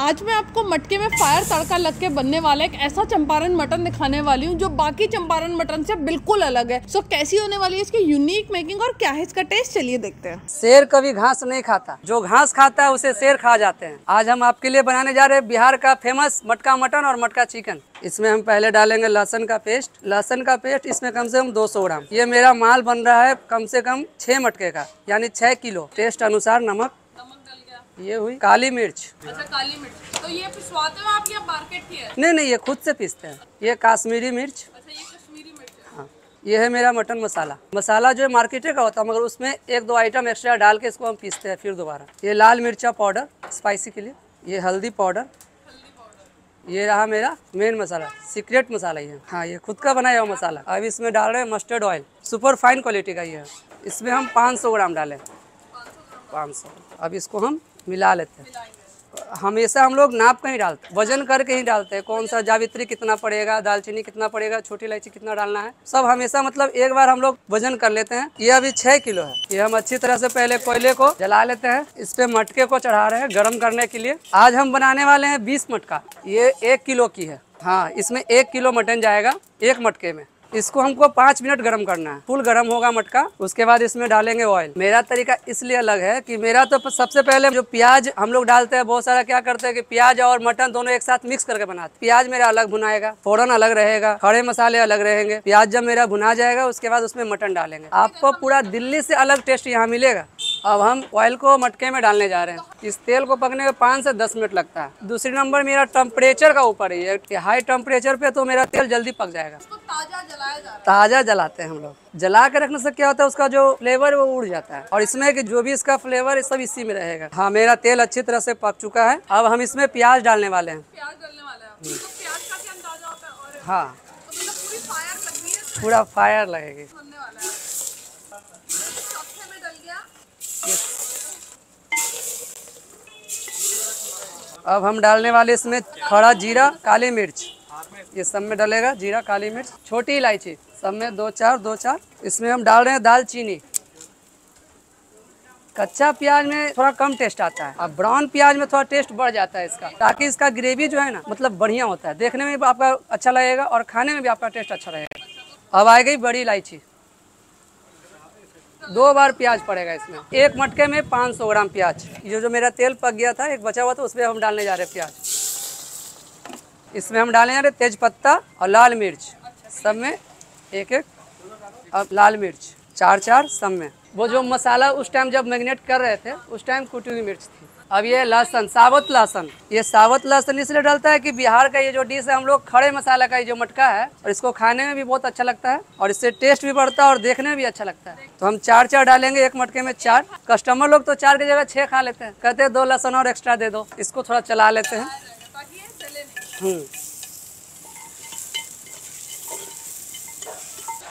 आज मैं आपको मटके में फायर तड़का लग के बनने वाला एक ऐसा चंपारण मटन दिखाने वाली हूँ, जो बाकी चंपारण मटन से बिल्कुल अलग है। सो कैसी होने वाली है इसकी यूनिक मेकिंग और क्या है इसका टेस्ट चलिए देखते हैं। शेर कभी घास नहीं खाता। जो घास खाता है, उसे शेर खा जाते हैं। आज हम आपके लिए बनाने जा रहे हैं बिहार का फ़ेमस मटका मटन और मटका चिकन। इसमें हम पहले डालेंगे लहसन का पेस्ट। लहसन का पेस्ट, इसमें कम से कम 200 ग्राम। ये मेरा माल बन रहा है कम से कम छह मटके का, यानी छह किलो। टेस्ट अनुसार नमक ये हुई काली मिर्च। अच्छा काली मिर्च। तो ये पिसवाते हो आप या मार्केट की है? नहीं नहीं ये खुद से पीसते हैं। ये काश्मीरी मिर्च। अच्छा ये कश्मीरी मिर्च है। हाँ ये है मेरा मटन मसाला। मसाला जो है मार्केटे का होता है मगर उसमें एक दो आइटम एक्स्ट्रा डाल के इसको हम पीसते हैं फिर दोबारा। ये लाल मिर्चा पाउडर स्पाइसी के लिए। ये हल्दी पाउडर। ये रहा मेरा मेन मसाला सीक्रेट मसाला ये। हाँ ये खुद का बनाया हुआ मसाला। अब इसमें डाल रहे हैं mustard oil super fine quality का ये है। इसमें हम 500 ग्राम डालें। 500 अब इसको हम मिला लेते हैं। हमेशा हम लोग नाप कर ही डालते हैं, वज़न करके ही डालते हैं। कौन सा जावित्री कितना पड़ेगा, दालचीनी कितना पड़ेगा, छोटी इलायची कितना डालना है, सब हमेशा मतलब एक बार हम लोग वज़न कर लेते हैं। ये अभी छह किलो है। ये हम अच्छी तरह से पहले कोयले को जला लेते हैं। इस पे मटके को चढ़ा रहे हैं गर्म करने के लिए। आज हम बनाने वाले हैं बीस मटका। ये एक किलो की है। हाँ इसमें एक किलो मटन जाएगा एक मटके में। इसको हमको पाँच मिनट गर्म करना है। फुल गर्म होगा मटका। उसके बाद इसमें डालेंगे ऑयल मेरा तरीका इसलिए अलग है कि मेरा तो सबसे पहले जो प्याज हम लोग डालते हैं, बहुत सारा क्या करते हैं कि प्याज और मटन दोनों एक साथ मिक्स करके बनाते प्याज मेरा अलग भुनाएगा, फोरन अलग रहेगा, खड़े मसाले अलग रहेंगे। प्याज जब मेरा भुना जाएगा, उसके बाद उसमें मटन डालेंगे। आपको पूरा दिल्ली से अलग टेस्ट यहाँ मिलेगा। अब हम ऑयल को मटके में डालने जा रहे हैं। इस तेल को पकने में पाँच से दस मिनट लगता है। दूसरी नंबर मेरा टेम्परेचर का ऊपर ही। है हाई टेम्परेचर पे तो मेरा तेल जल्दी पक जाएगा। ताज़ा जलाया जा ताज़ा जलाते हैं हम लोग। जला के रखने से क्या होता है उसका जो फ्लेवर वो उड़ जाता है। और इसमें कि जो भी इसका फ्लेवर है सब इसी में रहेगा। हाँ मेरा तेल अच्छी तरह से पक चुका है। अब हम इसमें प्याज डालने वाले हैं। प्याज डालने वाला है। तो प्याज का क्या अंदाज़ा होता है और हाँ। तो मतलब है पूरा फायर लगेगी। अब हम डालने वाले इसमें खड़ा जीरा, काली मिर्च। ये सब में डलेगा, जीरा, काली मिर्च, छोटी इलायची, सब में दो चार दो चार। इसमें हम डाल रहे हैं दालचीनी। कच्चा प्याज में थोड़ा कम टेस्ट आता है। अब ब्राउन प्याज में थोड़ा टेस्ट बढ़ जाता है इसका, ताकि इसका ग्रेवी जो है ना मतलब बढ़िया होता है। देखने में भी आपका अच्छा लगेगा और खाने में भी आपका टेस्ट अच्छा रहेगा अब आ गई बड़ी इलायची। दो बार प्याज पड़ेगा इसमें। एक मटके में 500 ग्राम प्याज। ये जो मेरा तेल पक गया था, एक बचा हुआ था, उसमें हम डालने जा रहे हैं प्याज। इसमें हम डालने जा रहे तेज पत्ता और लाल मिर्च। सब में एक एक, अब लाल मिर्च। चार चार सब में। वो जो मसाला उस टाइम जब मैगनेट कर रहे थे, उस टाइम कुटी हुई मिर्च थी। अब ये लहसन सावत लहसन। ये सावत लहसन इसलिए डलता है कि बिहार का ये जो डिश है हम लोग खड़े मसाला का ये जो मटका है और इसको खाने में भी बहुत अच्छा लगता है और इससे टेस्ट भी बढ़ता है और देखने में भी अच्छा लगता है। तो हम चार चार डालेंगे एक मटके में चार। कस्टमर लोग तो चार की जगह छह खा लेते हैं। कहते हैं दो लहसन और एक्स्ट्रा दे दो। इसको थोड़ा चला लेते हैं ताकि ये जले नहीं हम्म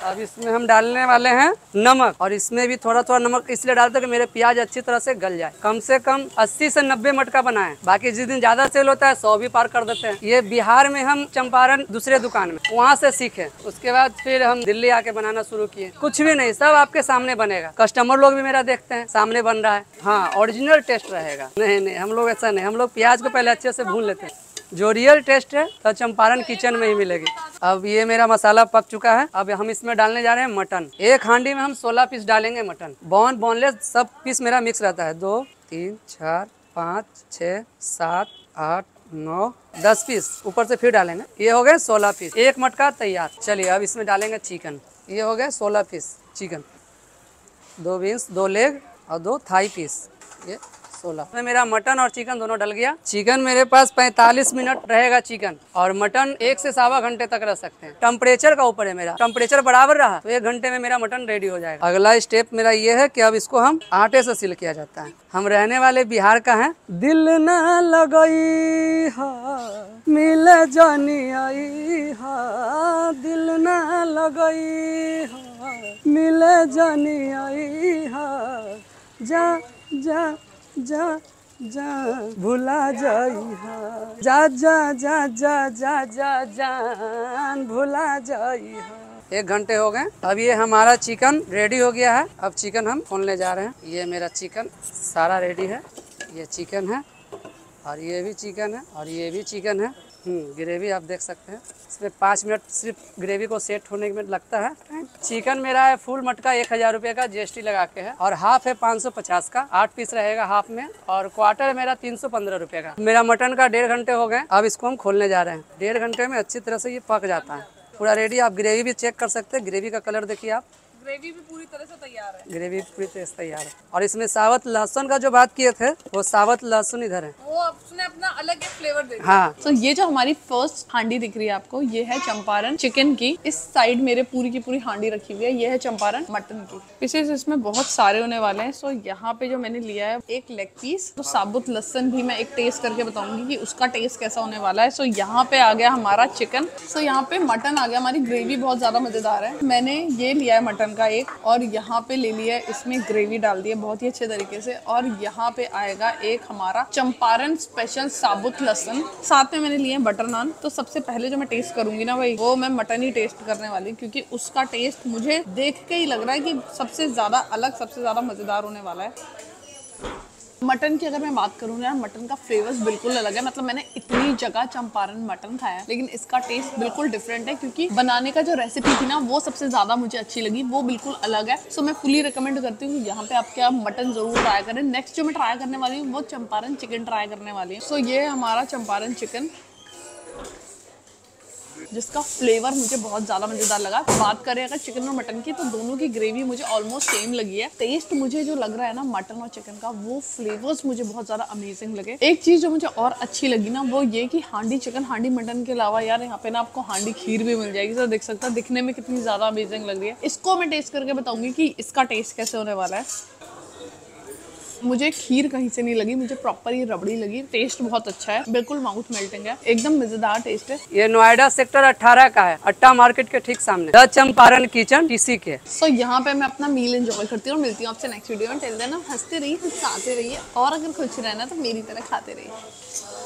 अब इसमें हम डालने वाले हैं नमक। और इसमें भी थोड़ा थोड़ा नमक इसलिए डालते कि मेरे प्याज अच्छी तरह से गल जाए। कम से कम 80 से 90 मटका बनाए। बाकी जिस दिन ज़्यादा सेल होता है, सौ भी पार कर देते हैं। ये बिहार में हम चंपारण दूसरे दुकान में, वहाँ से सीखे। उसके बाद फिर हम दिल्ली आके बनाना शुरू किए। कुछ भी नहीं, सब आपके सामने बनेगा। कस्टमर लोग भी मेरा देखते हैं, सामने बन रहा है। हाँ ओरिजिनल टेस्ट रहेगा। नहीं नहीं, हम लोग ऐसा नहीं, हम लोग प्याज को पहले अच्छे से भून लेते हैं। जो रियल टेस्ट है तो चंपारण किचन में ही मिलेगी। अब ये मेरा मसाला पक चुका है। अब हम इसमें डालने जा रहे हैं मटन। एक हांडी में हम 16 पीस डालेंगे मटन। बॉन बोनलेस सब पीस मेरा मिक्स रहता है। दो, तीन, चार, पाँच छः सात, आठ, नौ, दस पीस ऊपर से फिर डालेंगे। ये हो गए सोलह पीस एक मटका तैयार। चलिए, अब इसमें डालेंगे चिकन ये हो गए सोलह पीस चिकन दो बीन्स दो लेग और दो थाई पीस ये सोलह। में मेरा मटन और चिकन दोनों डल गया। चिकन मेरे पास 45 मिनट रहेगा चिकन। और मटन एक से सवा घंटे तक रह सकते हैं। टेम्परेचर का ऊपर है मेरा। टेम्परेचर बराबर रहा तो एक घंटे में मेरा मटन रेडी हो जाएगा। अगला स्टेप मेरा ये है कि अब इसको हम आटे से सिल किया जाता है। हम रहने वाले बिहार का है। दिल न लगई मिल जानी आई दिल न लगई मिल जानी आई हा, जा जा। जा जा, भुला जाई जा जा जा जा जा जा, जान भुला जाई एक घंटे हो गए। अब ये हमारा चिकन रेडी हो गया है। अब चिकन हम खोलने जा रहे हैं। ये मेरा चिकन सारा रेडी है। ये चिकन है और ये भी चिकन है और ये भी चिकन है। ग्रेवी आप देख सकते हैं। इसमें पाँच मिनट सिर्फ़ ग्रेवी को सेट होने में लगता है। चिकन मेरा है फुल मटका एक हज़ार रुपये का जीएसटी लगा के है। और हाफ़ है पाँच सौ पचास का। आठ पीस रहेगा हाफ़ में। और क्वार्टर मेरा तीन सौ पंद्रह रुपये का। मेरा मटन का डेढ़ घंटे हो गए। अब इसको हम खोलने जा रहे हैं। डेढ़ घंटे में अच्छी तरह से ये पक जाता है। पूरा रेडी आप ग्रेवी भी चेक कर सकते हैं। ग्रेवी का कलर देखिए आप। ग्रेवी भी पूरी तरह से तैयार है। ग्रेवी पूरी तरह से तैयार है। और इसमें सावत लहसुन का जो बात किए थे वो सावत लहसुन इधर है। वो उसने अपना अलग एक फ्लेवर दे हाँ। तो ये जो हमारी फ़र्स्ट हांडी दिख रही है आपको ये है चंपारण चिकन की। इस साइड मेरे पूरी की पूरी हांडी रखी हुई है ये है चंपारण मटन की। पीसेस इसमें बहुत सारे होने वाले हैं। सो यहाँ पे जो मैंने लिया है एक लेग पीस तो साबुत लहसन भी मैं एक टेस्ट करके बताऊँगी कि उसका टेस्ट कैसा होने वाला है। सो यहाँ पे आ गया हमारा चिकन सो यहाँ पे मटन आ गया। हमारी ग्रेवी बहुत ज़्यादा मज़ेदार है। मैंने ये लिया है मटन का एक और यहाँ पे ले लिया है, इसमें ग्रेवी डाल दी है बहुत ही अच्छे तरीके से और यहाँ पे आएगा एक हमारा चंपारण स्पेशल साबुत लहसन। साथ में मैंने लिए बटर नान तो सबसे पहले जो मैं टेस्ट करूँगी ना भाई, वो मैं मटन ही टेस्ट करने वाली क्योंकि उसका टेस्ट मुझे देख के ही लग रहा है कि सबसे ज़्यादा अलग, सबसे ज़्यादा मज़ेदार होने वाला है। मटन की अगर मैं बात करूँ ना, मटन का फ्लेवर बिल्कुल अलग है। मतलब मैंने इतनी जगह चंपारण मटन खाया लेकिन इसका टेस्ट बिल्कुल डिफरेंट है, क्योंकि बनाने का जो रेसिपी थी ना, वो सबसे ज़्यादा मुझे अच्छी लगी, वो बिल्कुल अलग है। सो मैं फुली रिकमेंड करती हूँ यहाँ पे आप क्या मटन ज़रूर ट्राई करें। नेक्स्ट जो मैं ट्राई करने वाली हूँ, वो चंपारण चिकन ट्राई करने वाली हूँ। सो ये हमारा चंपारण चिकन जिसका फ्लेवर मुझे बहुत ज़्यादा मज़ेदार लगा। बात करें अगर चिकन और मटन की तो दोनों की ग्रेवी मुझे ऑलमोस्ट सेम लगी है। टेस्ट मुझे जो लग रहा है ना मटन और चिकन का, वो फ्लेवर्स मुझे बहुत ज़्यादा अमेजिंग लगे। एक चीज़ जो मुझे और अच्छी लगी ना, वो ये कि हांडी चिकन हांडी मटन के अलावा यार यहाँ पे ना आपको हांडी खीर भी मिल जाएगी। तो देख सकता है, दिखने में कितनी ज़्यादा अमेजिंग लग रही है। इसको मैं टेस्ट करके बताऊँगी कि इसका टेस्ट कैसे होने वाला है। मुझे खीर कहीं से नहीं लगी मुझे प्रॉपर ये रबड़ी लगी। टेस्ट बहुत अच्छा है बिल्कुल माउथ मेल्टिंग है। एकदम मज़ेदार टेस्ट है। ये नोएडा सेक्टर 18 का है अट्टा मार्केट के ठीक सामने। द चंपारण किचन टीसी के। सो so, यहाँ पे मैं अपना मील एंजॉय करती हूँ मिलती हूँ आपसे नेक्स्ट वीडियो में। टेल देना हँसते रहिए हंसाते रहिए। और अगर खुश रहना तो मेरी तरह खाते रहिए।